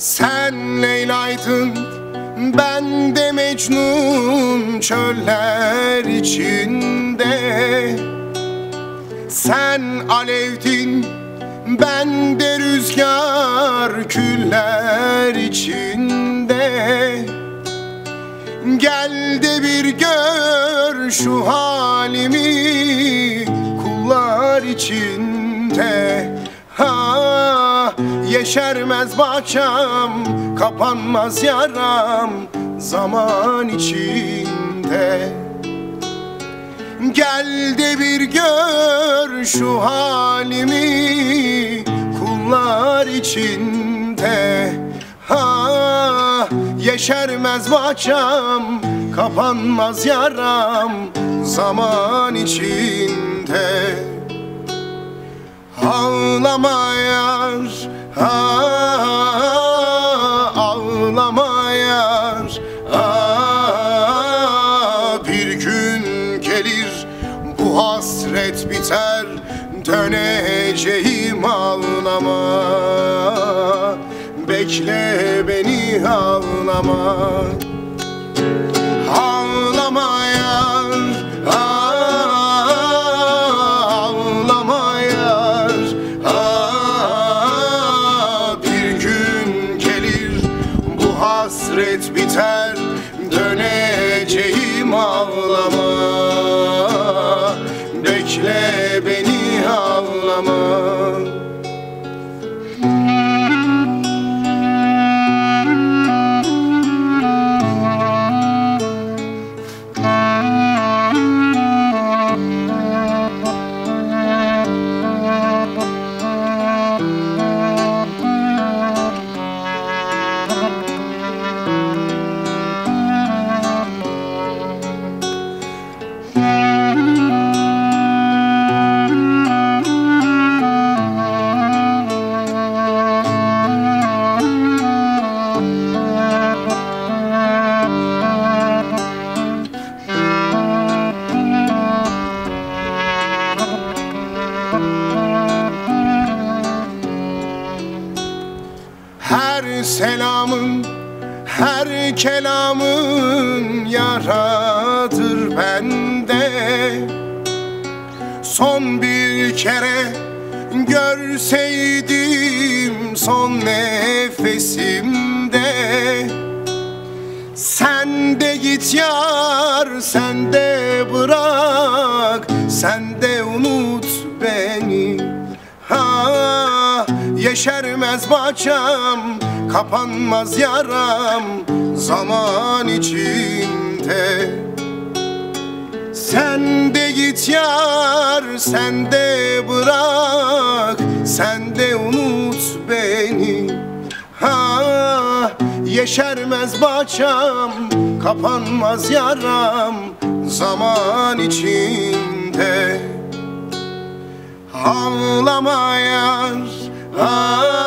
Sen Leyla'ydın ben de Mecnun çöller içinde. Sen alevdin ben de rüzgar küller içinde. Gel de bir gör şu halimi kullar içinde. Ha yeşermez bahçem kapanmaz yaram zaman içinde. Gel de bir gör şu halimi kullar içinde. Ha yeşermez bahçem kapanmaz yaram zaman içinde. Ağlama biter Döneceğim ağlama. Bekle beni ağlama. Ağlama yar, ağlama yar. Ah, Bir gün gelir bu hasret biter. Döneceğim ağlama kelamın yaradır bende. Son bir kere görseydim son nefesimde. Sen de git yar, sen de bırak, sen de unut beni. Ha, yeşermez bahçem, kapanmaz yaram zaman içinde. Sen de git yar, sen de bırak, sen de unut beni. Ha, yeşermez bahçem, kapanmaz yaram zaman içinde. Ağlama yar, ah,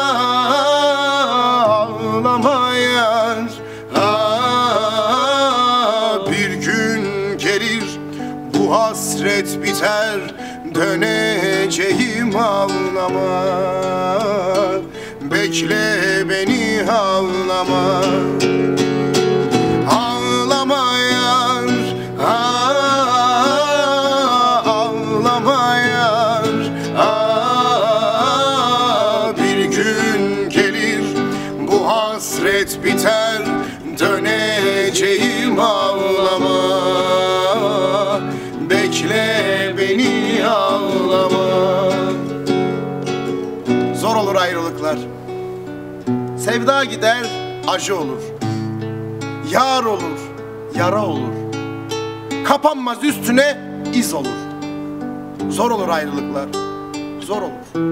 Bir gün gelir bu hasret biter Döneceğim ağlama Bekle beni ağlama Ağlama yar, ah, ağlama yar ah, Bir gün gelir bu hasret biter Döneceğim ağlama ayrılıklar. Sevda gider, acı olur. Yar olur, yara olur. Kapanmaz üstüne iz olur. Zor olur ayrılıklar Zor olur.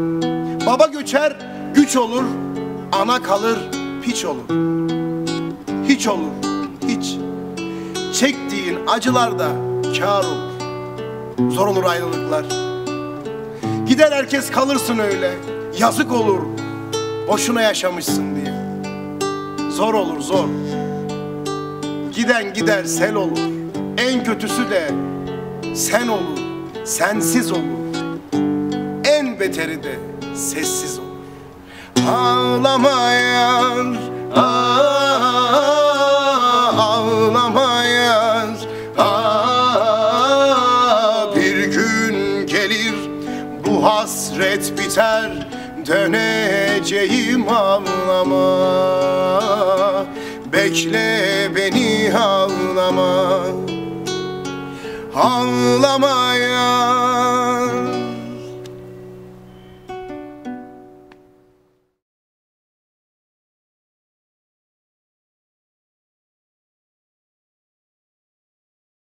Baba göçer, güç olur. Ana kalır, piç olur. Hiç olur, hiç. Çektiğin acılarda kâr olur. Zor olur ayrılıklar. Gider herkes kalırsın öyle Yazık olur. Boşuna yaşamışsın diye. Zor olur zor. Giden gider sel olur. En kötüsü de sen olur. Sensiz olur. En beteri de sessiz olur. Ağlama yar, ah, ağlama yar, ah, bir gün gelir bu hasret biter döneceğim ağlama Bekle beni ağlama Ağlamaya